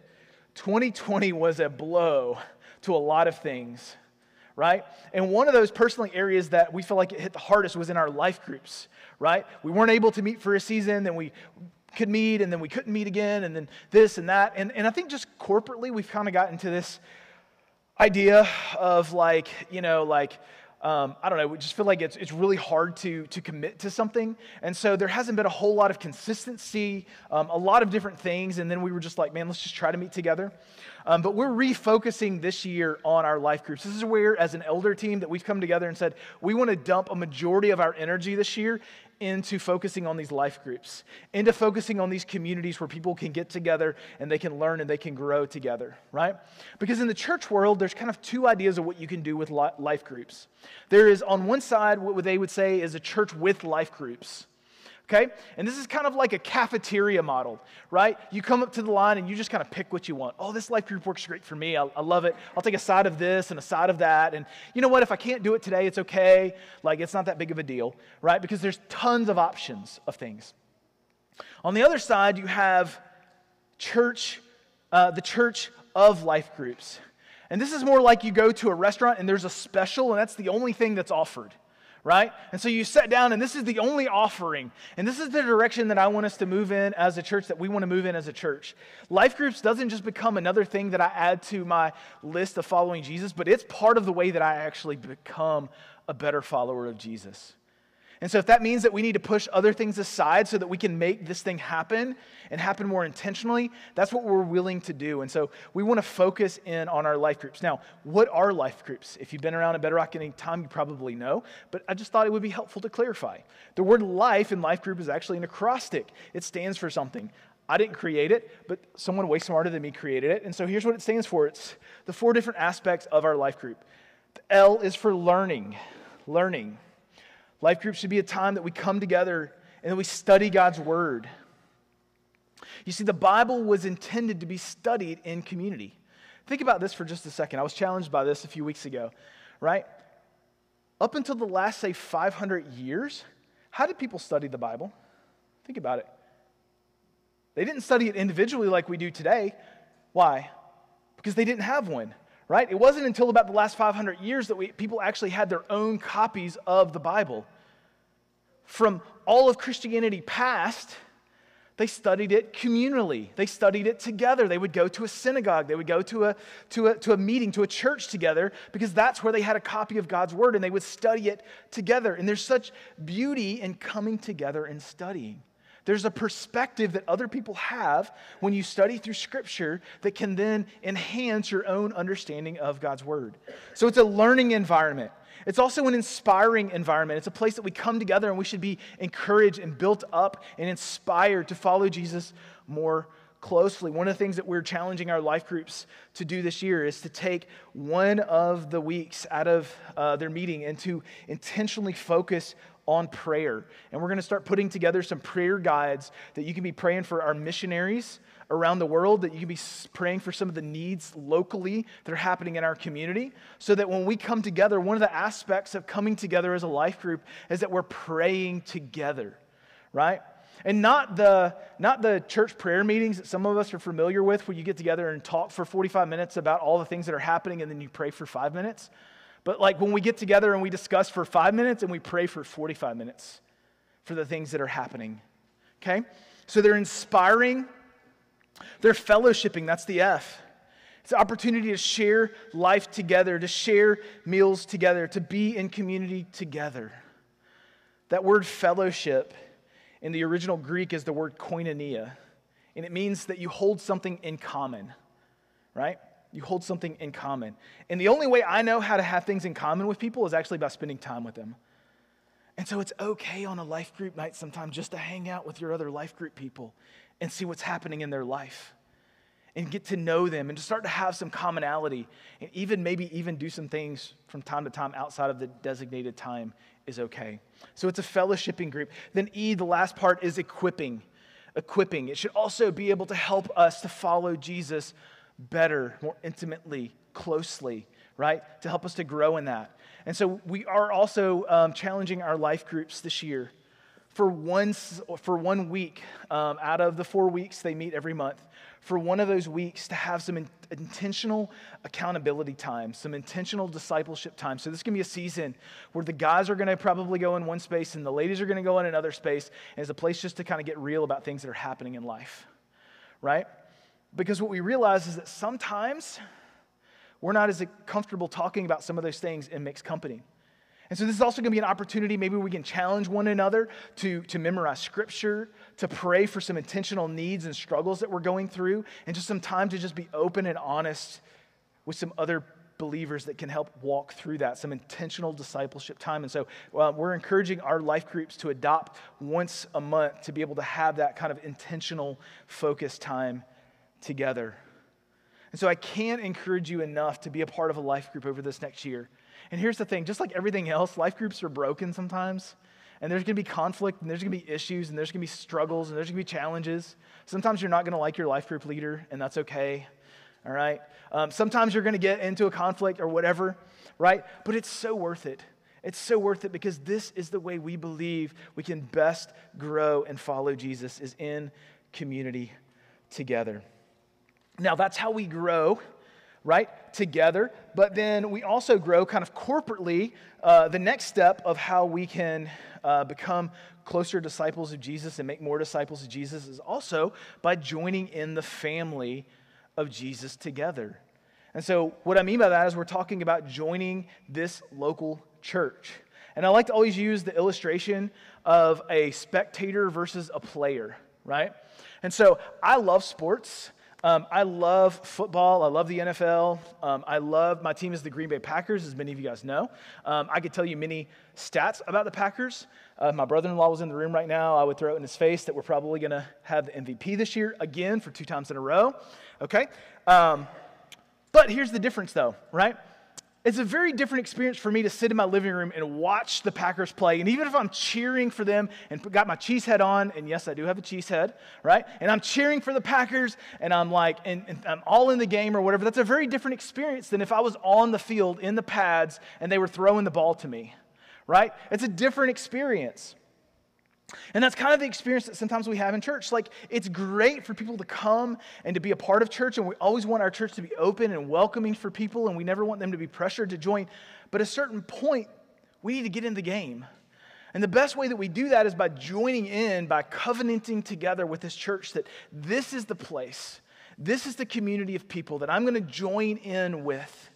2020 was a blow to a lot of things, right? And one of those personally areas that we feel like it hit the hardest was in our life groups, right? We weren't able to meet for a season, then we could meet, and then we couldn't meet again, and then this and that. And, and I think just corporately, we've kind of gotten to this idea of like, you know, like, um, I don't know, we just feel like it's, it's really hard to, to commit to something. And so there hasn't been a whole lot of consistency, um, a lot of different things. And then we were just like, man, let's just try to meet together. Um, but we're refocusing this year on our life groups. This is where, as an elder team, that we've come together and said, we want to dump a majority of our energy this year into focusing on these life groups, into focusing on these communities where people can get together and they can learn and they can grow together, right? Because in the church world, there's kind of two ideas of what you can do with life groups. There is, on one side, what they would say is a church with life groups okay? And this is kind of like a cafeteria model, right? You come up to the line and you just kind of pick what you want. Oh, this life group works great for me. I, I, love it. I'll take a side of this and a side of that. And you know what? If I can't do it today, it's okay. Like, it's not that big of a deal, right? Because there's tons of options of things. On the other side, you have church, uh, the church of life groups. And this is more like you go to a restaurant and there's a special, and that's the only thing that's offered right? And so you sit down, and this is the only offering. And this is the direction that I want us to move in as a church, that we want to move in as a church. Life groups doesn't just become another thing that I add to my list of following Jesus, but it's part of the way that I actually become a better follower of Jesus. And so, if that means that we need to push other things aside so that we can make this thing happen and happen more intentionally, that's what we're willing to do. And so, we want to focus in on our life groups. Now, what are life groups? If you've been around at Bedrock any time, you probably know, but I just thought it would be helpful to clarify. The word life in life group is actually an acrostic, it stands for something. I didn't create it, but someone way smarter than me created it. And so, here's what it stands for it's the four different aspects of our life group. The L is for learning, learning. Life group should be a time that we come together and that we study God's word. You see, the Bible was intended to be studied in community. Think about this for just a second. I was challenged by this a few weeks ago, right? Up until the last, say, 500 years, how did people study the Bible? Think about it. They didn't study it individually like we do today. Why? Because they didn't have one right? It wasn't until about the last 500 years that we, people actually had their own copies of the Bible. From all of Christianity past, they studied it communally. They studied it together. They would go to a synagogue. They would go to a, to, a, to a meeting, to a church together, because that's where they had a copy of God's word and they would study it together. And there's such beauty in coming together and studying. There's a perspective that other people have when you study through Scripture that can then enhance your own understanding of God's Word. So it's a learning environment. It's also an inspiring environment. It's a place that we come together and we should be encouraged and built up and inspired to follow Jesus more closely. One of the things that we're challenging our life groups to do this year is to take one of the weeks out of uh, their meeting and to intentionally focus on prayer. And we're going to start putting together some prayer guides that you can be praying for our missionaries around the world, that you can be praying for some of the needs locally that are happening in our community, so that when we come together, one of the aspects of coming together as a life group is that we're praying together, right? And not the, not the church prayer meetings that some of us are familiar with, where you get together and talk for 45 minutes about all the things that are happening and then you pray for five minutes. But like when we get together and we discuss for five minutes and we pray for 45 minutes for the things that are happening. Okay? So they're inspiring, they're fellowshipping. That's the F. It's an opportunity to share life together, to share meals together, to be in community together. That word fellowship in the original Greek is the word koinonia, and it means that you hold something in common, right? You hold something in common. And the only way I know how to have things in common with people is actually by spending time with them. And so it's okay on a life group night sometime just to hang out with your other life group people and see what's happening in their life and get to know them and to start to have some commonality and even maybe even do some things from time to time outside of the designated time is okay. So it's a fellowshipping group. Then E, the last part is equipping. Equipping. It should also be able to help us to follow Jesus better, more intimately, closely, right? To help us to grow in that. And so we are also um, challenging our life groups this year. For one, for one week um, out of the four weeks they meet every month, for one of those weeks to have some in, intentional accountability time, some intentional discipleship time. So, this can be a season where the guys are going to probably go in one space and the ladies are going to go in another space. And it's a place just to kind of get real about things that are happening in life, right? Because what we realize is that sometimes we're not as comfortable talking about some of those things in mixed company. And so, this is also going to be an opportunity. Maybe we can challenge one another to, to memorize scripture, to pray for some intentional needs and struggles that we're going through, and just some time to just be open and honest with some other believers that can help walk through that, some intentional discipleship time. And so, well, we're encouraging our life groups to adopt once a month to be able to have that kind of intentional focus time together. And so I can't encourage you enough to be a part of a life group over this next year. And here's the thing just like everything else, life groups are broken sometimes. And there's going to be conflict, and there's going to be issues, and there's going to be struggles, and there's going to be challenges. Sometimes you're not going to like your life group leader, and that's okay. All right? Um, sometimes you're going to get into a conflict or whatever, right? But it's so worth it. It's so worth it because this is the way we believe we can best grow and follow Jesus is in community together. Now, that's how we grow, right? Together. But then we also grow kind of corporately. Uh, the next step of how we can uh, become closer disciples of Jesus and make more disciples of Jesus is also by joining in the family of Jesus together. And so, what I mean by that is we're talking about joining this local church. And I like to always use the illustration of a spectator versus a player, right? And so I love sports. Um, I love football. I love the NFL. Um, I love my team is the Green Bay Packers, as many of you guys know. Um, I could tell you many stats about the Packers. Uh, my brother in law was in the room right now. I would throw it in his face that we're probably going to have the MVP this year again for two times in a row. Okay? Um, but here's the difference, though, right? It's a very different experience for me to sit in my living room and watch the Packers play. And even if I'm cheering for them and got my cheese head on, and yes, I do have a cheese head, right? And I'm cheering for the Packers and I'm like, and, and I'm all in the game or whatever, that's a very different experience than if I was on the field in the pads and they were throwing the ball to me, right? It's a different experience. And that's kind of the experience that sometimes we have in church. Like, it's great for people to come and to be a part of church, and we always want our church to be open and welcoming for people, and we never want them to be pressured to join. But at a certain point, we need to get in the game. And the best way that we do that is by joining in, by covenanting together with this church that this is the place, this is the community of people that I'm going to join in with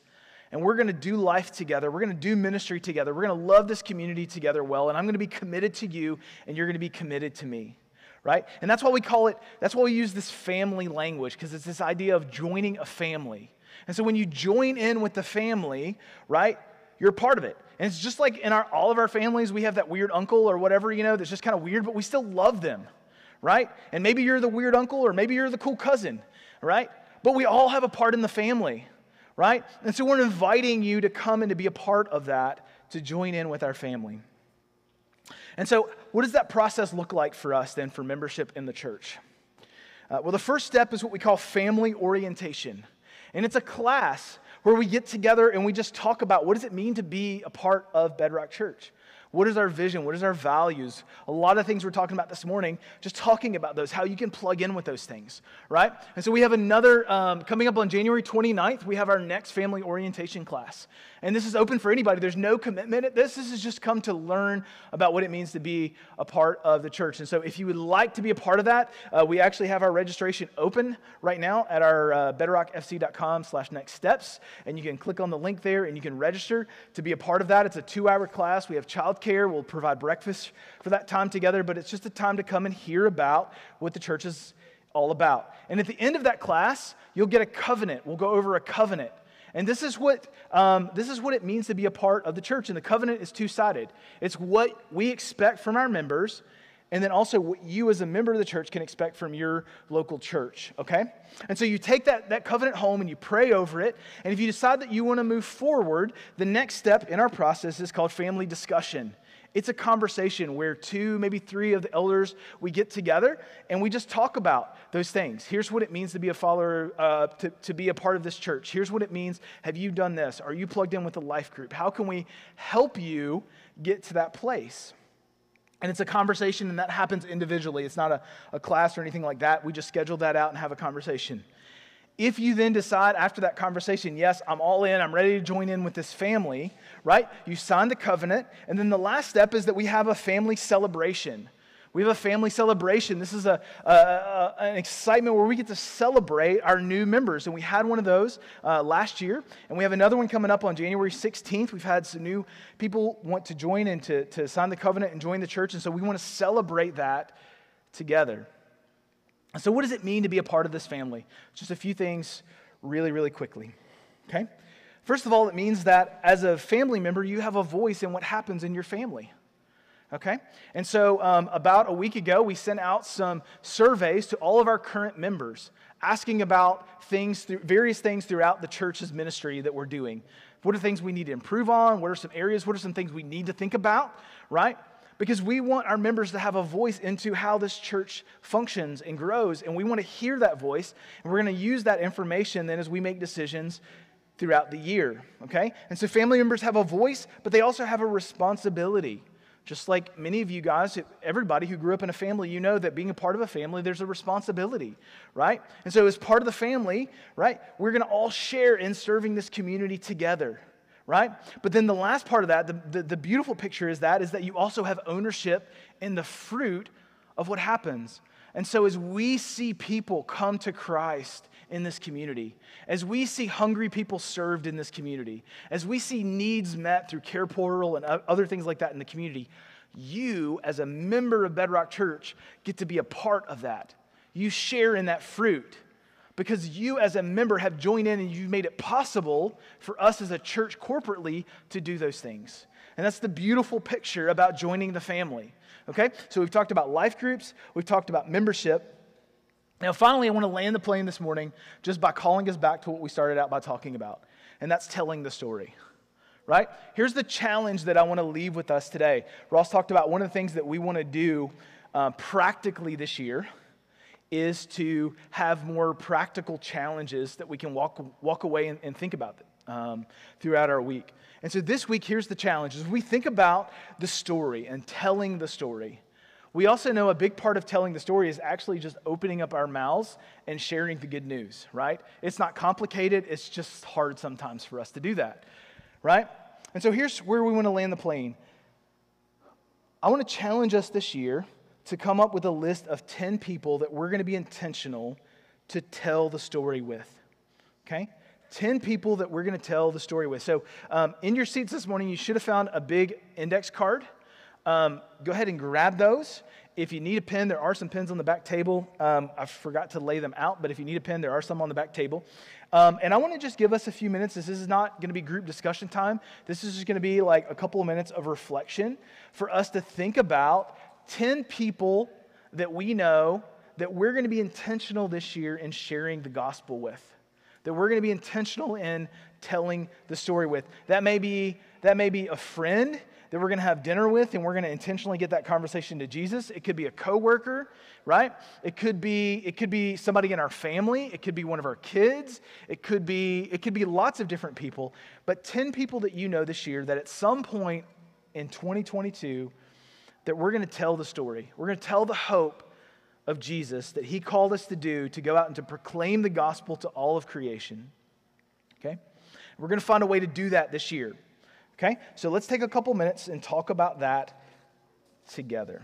and we're going to do life together. We're going to do ministry together. We're going to love this community together well, and I'm going to be committed to you, and you're going to be committed to me. Right? And that's why we call it, that's why we use this family language, because it's this idea of joining a family. And so when you join in with the family, right, you're part of it. And it's just like in our, all of our families, we have that weird uncle or whatever, you know, that's just kind of weird, but we still love them, right? And maybe you're the weird uncle or maybe you're the cool cousin, right? But we all have a part in the family right? And so we're inviting you to come and to be a part of that, to join in with our family. And so, what does that process look like for us then for membership in the church? Uh, well, the first step is what we call family orientation. And it's a class where we get together and we just talk about what does it mean to be a part of Bedrock Church? What is our vision? What is our values? A lot of things we're talking about this morning, just talking about those, how you can plug in with those things, right? And so we have another, um, coming up on January 29th, we have our next family orientation class. And this is open for anybody. There's no commitment at this. This is just come to learn about what it means to be a part of the church. And so if you would like to be a part of that, uh, we actually have our registration open right now at our uh, bedrockfc.com slash next steps. And you can click on the link there and you can register to be a part of that. It's a two hour class. We have childcare. We'll provide breakfast for that time together, but it's just a time to come and hear about what the church is all about. And at the end of that class, you'll get a covenant. We'll go over a covenant. And this is what um, this is what it means to be a part of the church. And the covenant is two sided. It's what we expect from our members, and then also what you as a member of the church can expect from your local church. Okay? And so you take that, that covenant home and you pray over it. And if you decide that you want to move forward, the next step in our process is called family discussion. It's a conversation where two, maybe three of the elders, we get together and we just talk about those things. Here's what it means to be a follower, uh, to, to be a part of this church. Here's what it means. Have you done this? Are you plugged in with the life group? How can we help you get to that place? And it's a conversation, and that happens individually. It's not a, a class or anything like that. We just schedule that out and have a conversation. If you then decide after that conversation, yes, I'm all in, I'm ready to join in with this family, right? You sign the covenant. And then the last step is that we have a family celebration. We have a family celebration. This is a, a, a, an excitement where we get to celebrate our new members. And we had one of those uh, last year. And we have another one coming up on January 16th. We've had some new people want to join and to, to sign the covenant and join the church. And so we want to celebrate that together. So, what does it mean to be a part of this family? Just a few things really, really quickly. Okay? First of all, it means that as a family member, you have a voice in what happens in your family. Okay? And so, um, about a week ago, we sent out some surveys to all of our current members asking about things, various things throughout the church's ministry that we're doing. What are things we need to improve on? What are some areas? What are some things we need to think about? Right? Because we want our members to have a voice into how this church functions and grows. And we want to hear that voice. And we're going to use that information then as we make decisions throughout the year. Okay? And so family members have a voice, but they also have a responsibility. Just like many of you guys, everybody who grew up in a family, you know that being a part of a family, there's a responsibility, right? And so, as part of the family, right, we're going to all share in serving this community together right? But then the last part of that, the, the, the, beautiful picture is that, is that you also have ownership in the fruit of what happens. And so as we see people come to Christ in this community, as we see hungry people served in this community, as we see needs met through Care Portal and other things like that in the community, you, as a member of Bedrock Church, get to be a part of that. You share in that fruit because you, as a member, have joined in and you've made it possible for us as a church corporately to do those things. And that's the beautiful picture about joining the family. Okay? So we've talked about life groups, we've talked about membership. Now, finally, I want to land the plane this morning just by calling us back to what we started out by talking about, and that's telling the story. Right? Here's the challenge that I want to leave with us today. Ross talked about one of the things that we want to do uh, practically this year is to have more practical challenges that we can walk, walk away and, and think about um, throughout our week. And so this week, here's the challenge. As we think about the story and telling the story, we also know a big part of telling the story is actually just opening up our mouths and sharing the good news, right? It's not complicated, it's just hard sometimes for us to do that, right? And so here's where we want to land the plane. I want to challenge us this year to come up with a list of 10 people that we're going to be intentional to tell the story with, okay? 10 people that we're going to tell the story with. So, um, in your seats this morning, you should have found a big index card. Um, go ahead and grab those. If you need a pen, there are some pens on the back table. Um, I forgot to lay them out, but if you need a pen, there are some on the back table. Um, and I want to just give us a few minutes. This is not going to be group discussion time. This is just going to be like a couple of minutes of reflection for us to think about 10 people that we know that we're going to be intentional this year in sharing the gospel with that we're going to be intentional in telling the story with. That may be, that may be a friend that we're going to have dinner with and we're going to intentionally get that conversation to Jesus. It could be a coworker, right? It could be it could be somebody in our family, it could be one of our kids, it could be it could be lots of different people, but 10 people that you know this year that at some point in 2022 that we're going to tell the story. We're going to tell the hope of Jesus that he called us to do to go out and to proclaim the gospel to all of creation. Okay? We're going to find a way to do that this year. Okay? So let's take a couple minutes and talk about that together.